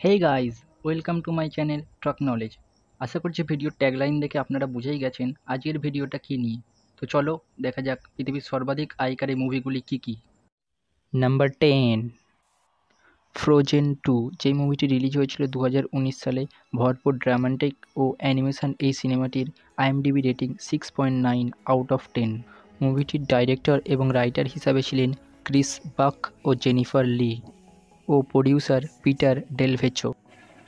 Hey guys welcome to my channel truck knowledge আশা করছি ভিডিওর tagline দেখে আপনারা বুঝেই গেছেন আজকের ভিডিওটা কী নিয়ে। তো চলো, দেখা যাক পৃথিবীর সর্বাধিক আয়কারী মুভিগুলি কী কী। নাম্বার টেন ফ্রোজেন টু যেই মুভিটি রিলিজ হয়েছিল দু হাজার উনিশ সালে, ভরপুর ড্রামাটিক ও অ্যানিমেশন এই সিনেমাটির IMDb rating six point nine out of ten মুভিটির director এবং রাইটার হিসাবে ছিলেন ক্রিস বাক ও জেনিফার লি ও প্রডিউসার পিটার ডেলভেচো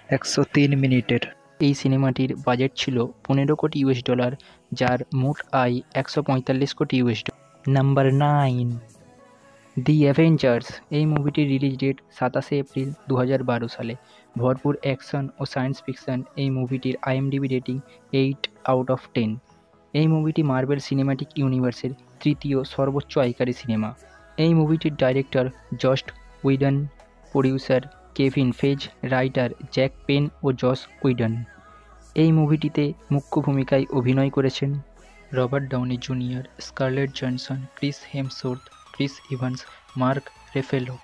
একশো তিন মিনিটের। এই সিনেমাটির বাজেট ছিল পনেরো কোটি ইউএস ডলার যার মোট আয় একশো পঁয়তাল্লিশ কোটি US dollar number nine the Avengers এই মুভিটির রিলিজ ডেট সাতাশে এপ্রিল দু হাজার বারো সালে। ভরপুর অ্যাকশন ও সায়েন্স ফিকশন এই মুভিটির IMDb rating eight out of ten এই মুভিটি মার্বেল সিনেমাটিক ইউনিভার্সের তৃতীয় সর্বোচ্চ আয়কারী সিনেমা এই মুভিটির director Joss Whedon producer Kevin Feige writer Zak Penn ও জস উইডন এই মুভিটিতে মুখ্য ভূমিকায় অভিনয় করেছেন Robert Downey Junior Scarlett Johansson Chris Hemsworth Chris Evans Mark Ruffalo.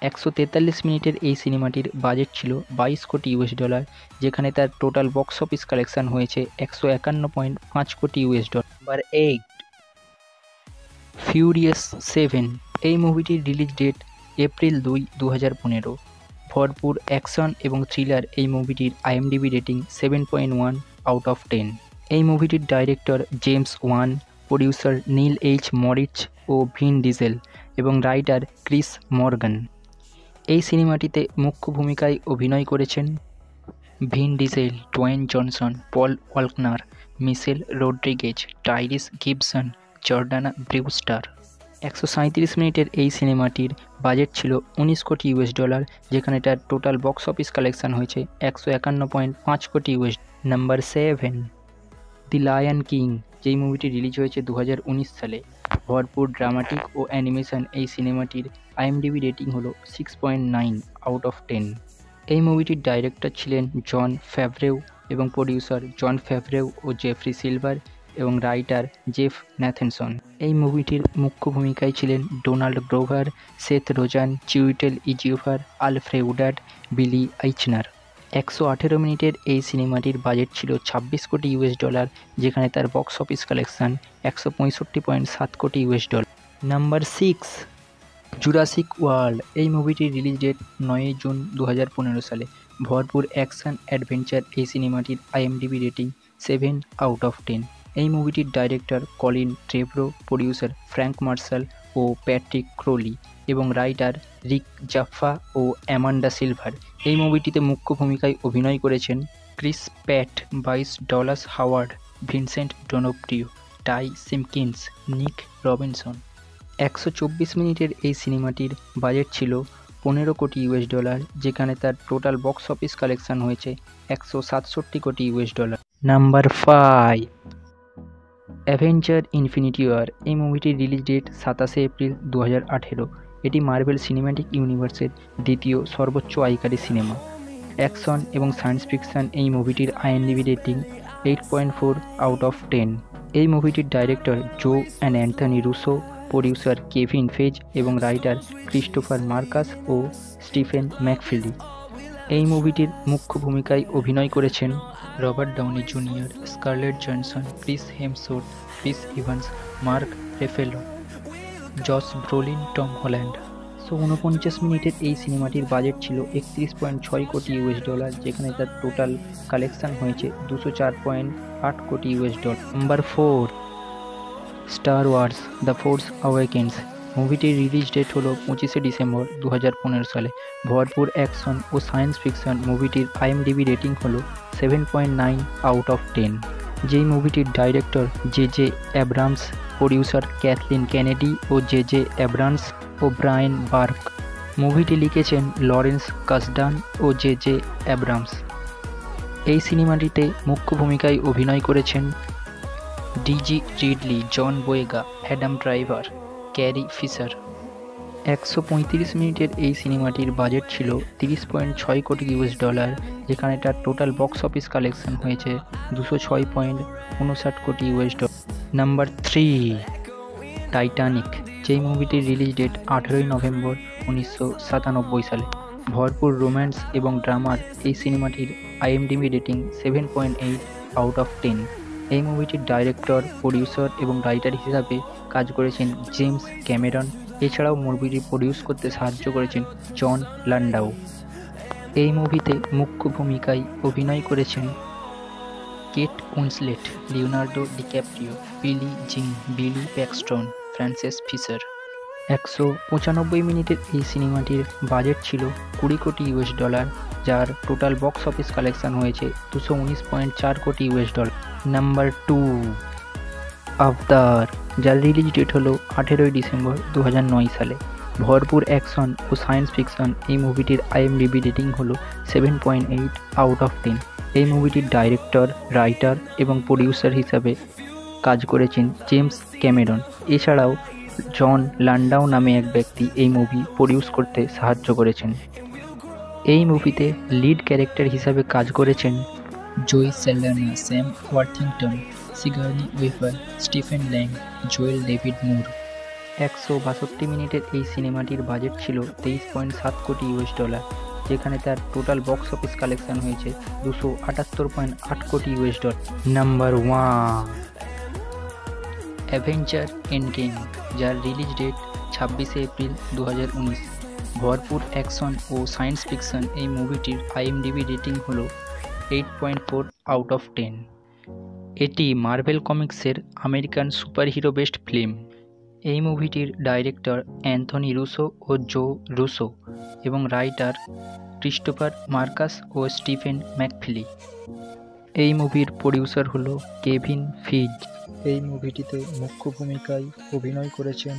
একশো তেতাল্লিশ মিনিটের এই সিনেমাটির বাজেট ছিল বাইশ কোটি ইউএস ডলার যেখানে তার টোটাল বক্স অফিস কালেকশন হয়েছে একশো একান্ন পয়েন্ট পাঁচ কোটি US dollar. Number eight Furious seven এই মুভিটির রিলিজ ডেট এপ্রিল দুই দু হাজার পনেরো। ভরপুর অ্যাকশন এবং থ্রিলার এই মুভিটির IMDb rating seven point one out of ten এই মুভিটির director James Wan, producer Neal H Moritz ও ভিন ডিজেল এবং রাইটার ক্রিস মর্গান। এই সিনেমাটিতে মুখ্য ভূমিকায় অভিনয় করেছেন Vin Diesel, Dwayne Johnson, Paul Walker, Michelle Rodriguez, Tyrese Gibson, Jordana Brewster একশো মিনিটের এই সিনেমাটির বাজেট ছিল উনিশ কোটি ইউএস ডলার, যেখানে তার টোটাল বক্স অফিস কালেকশন হয়েছে একশো একান্ন পয়েন্ট পাঁচ কোটি US number seven the Lion King, যেই মুভিটি রিলিজ হয়েছে দু হাজার উনিশ সালে। ভরপুর ড্রামাটিক ও অ্যানিমেশন এই সিনেমাটির আইএমডিবি রেটিং হলো six point nine out of ten. এই মুভিটির ডাইরেক্টর ছিলেন জন ফ্যাভরেউ এবং প্রডিউসার জন ফ্যাভরেউ ও জেফরি সিলভার। এবং রাইটার জেফ ন্যাথেনসন। এই মুভিটির মুখ্য ভূমিকায় ছিলেন Donald Glover, Seth Rogen Chiwetel Ejiofor Alfre Woodard Billy Eichner. একশো আঠেরো মিনিটের এই সিনেমাটির বাজেট ছিল ছাব্বিশ কোটি ইউএস ডলার, যেখানে তার বক্স অফিস কালেকশন একশো পঁয়ষট্টি পয়েন্ট সাত কোটি US dollar. Number six, Jurassic World. এই মুভিটির রিলিজ ডেট নয়ই জুন দু হাজার পনেরো সালে। ভরপুর অ্যাকশন অ্যাডভেঞ্চার এই সিনেমাটির IMDb rating seven out of ten. এই মুভিটির director Colin Trevorrow producer Frank Marshall ও প্যাট্রিক ক্রোলি এবং রাইটার রিক জাফা ও অ্যামান্ডা সিলভার। এই মুভিটিতে মুখ্য ভূমিকায় অভিনয় করেছেন Chris Pratt, Bryce Dallas Howard, Vincent D'Onofrio, Ty Simpkins, Nick Robinson. একশো চব্বিশ মিনিটের এই সিনেমাটির বাজেট ছিল পনেরো কোটি ইউএস ডলার যেখানে তার টোটাল বক্স অফিস কালেকশন হয়েছে একশো সাতষট্টি কোটি US dollar number five Avenger Infinity War, এই মুভিটির রিলিজ ডেট সাতাশে এপ্রিল দু হাজার আঠেরো। এটি মার্বেল সিনেম্যাটিক ইউনিভার্সের দ্বিতীয় সর্বোচ্চ আয়কারী সিনেমা। অ্যাকশন এবং সায়েন্স ফিকশন এই মুভিটির IMDb rating eight point four out of ten. এই মুভিটির director Joe and Anthony Russo, producer Kevin Feige এবং রাইটার ক্রিস্টোফার মার্কাস ও স্টিফেন ম্যাকফিলি এই মুভিটির মুখ্য ভূমিকায় অভিনয় করেছেন Robert Downey Junior, Scarlett Johansson, Chris Hemsworth, Chris Evans, Mark Ruffalo, Josh Brolin, Tom Holland. So উনপঞ্চাশ মিনিটের এই সিনেমাটির বাজেট ছিল একত্রিশ পয়েন্ট ছয় কোটি ইউএস ডলার, যেখানে তার টোটাল কালেকশন হয়েছে দুশো চার পয়েন্ট আট কোটি US dollar. Number four, Star Wars, the Force Awakens মুভিটির release date হলো পঁচিশে ডিসেম্বর দু হাজার পনেরো সালে। ভরপুর অ্যাকশন ও সায়েন্স ফিকশন মুভিটির আইএমডিবি রেটিং হলো seven point nine out of ten যেই মুভিটির director J J Abrams producer Kathleen Kennedy ও জে জে অ্যাব্রামস ও ব্রায়েন বার্ক মুভিটি লিখেছেন লরেন্স কাসডান ও জে জে অ্যাব্রামস এই সিনেমাটিতে মুখ্য ভূমিকায় অভিনয় করেছেন Daisy Ridley John Boyega Adam Driver Carrie Fisher. একশো পঁয়ত্রিশ মিনিটের এই সিনেমাটির বাজেট ছিল তিরিশ পয়েন্ট ছয় কোটি ইউএস ডলার, যেখানে তার টোটাল বক্স অফিস কালেকশন হয়েছে দুশো ছয় পয়েন্ট উনষাট কোটি US dollar. Number three, Titanic, যেই মুভিটির রিলিজ ডেট আঠেরোই নভেম্বর উনিশশো সাতানব্বই সালে। ভরপুর রোম্যান্স এবং ড্রামার এই সিনেমাটির IMDb rating seven point eight out of ten. এই মুভিটির ডাইরেক্টর প্রডিউসার এবং রাইটার হিসাবে কাজ করেছেন জেমস ক্যামেরন এছাড়াও মুভিটি প্রডিউস করতে সাহায্য করেছেন জন লান্ডাউ এই মুভিতে মুখ্য ভূমিকায় অভিনয় করেছেন কেট উইন্সলেট লিওনার্ডো ডিক্যাপ্রিও বিলি জিং বিলি প্যাক্সটন ফ্রান্সিস ফিশার একশো পঁচানব্বই মিনিটের এই সিনেমাটির বাজেট ছিল কুড়ি কোটি ইউএস ডলার যার টোটাল বক্স অফিস কালেকশন হয়েছে দুশো উনিশ পয়েন্ট চার crore US dollar number two Avatar যার রিলিজ ডেট হলো আঠেরোই ডিসেম্বর দু সালে। ভরপুর অ্যাকশন ও সায়েন্স ফিকশন এই মুভিটির আইএমডিবি রেটিং হলো seven point eight out of ten এই মুভিটির ডাইরেক্টর রাইটার এবং প্রডিউসার হিসাবে কাজ করেছেন জেমস ক্যামেরন এছাড়াও জন লান্ডাও নামে এক ব্যক্তি এই মুভি প্রডিউস করতে সাহায্য করেছেন। এই মুভিতে লিড ক্যারেক্টার হিসাবে কাজ করেছেন Zoe Saldana Sam Worthington Sigourney Weaver Stephen Lang Joel David Moore একশো বাষট্টি মিনিটের এই সিনেমাটির বাজেট ছিল তেইশ পয়েন্ট সাত কোটি ইউএস ডলার যেখানে তার টোটাল বক্স অফিস কালেকশন হয়েছে দুশো আটাত্তর পয়েন্ট আট কোটি US dollar. Number one Avenger end game যার রিলিজ ডেট ছাব্বিশে এপ্রিল দু হাজার উনিশ। ভরপুর অ্যাকশন ও সায়েন্স ফিকশন এই মুভিটির আইএমডিবি রেটিং হল eight point four out of ten এটি মার্ভেল কমিক্সের আমেরিকান সুপারহিরো বেস্ট ফিল্ম এই মুভিটির ডাইরেক্টর অ্যান্থনি রুসো ও জো রুসো এবং রাইটার ক্রিস্টোফার মার্কাস ও স্টিফেন ম্যাকফিলি এই মুভির প্রডিউসার হলো কেভিন ফিজ এই মুভিটিতে মুখ্য ভূমিকায় অভিনয় করেছেন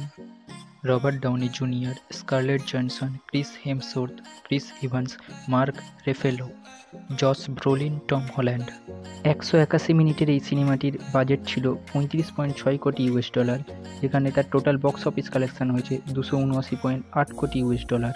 Robert Downey Junior, Scarlett Johansson Chris Hemsworth Chris Evans, Mark Ruffalo, Josh Brolin, Tom Holland. একশো একাশি মিনিটের এই সিনেমাটির বাজেট ছিল পঁয়ত্রিশ পয়েন্ট ছয় কোটি ইউএস ডলার, যেখানে তার টোটাল বক্স অফিস কালেকশন হয়েছে দুশো উনআশি পয়েন্ট আট কোটি ইউএস ডলার।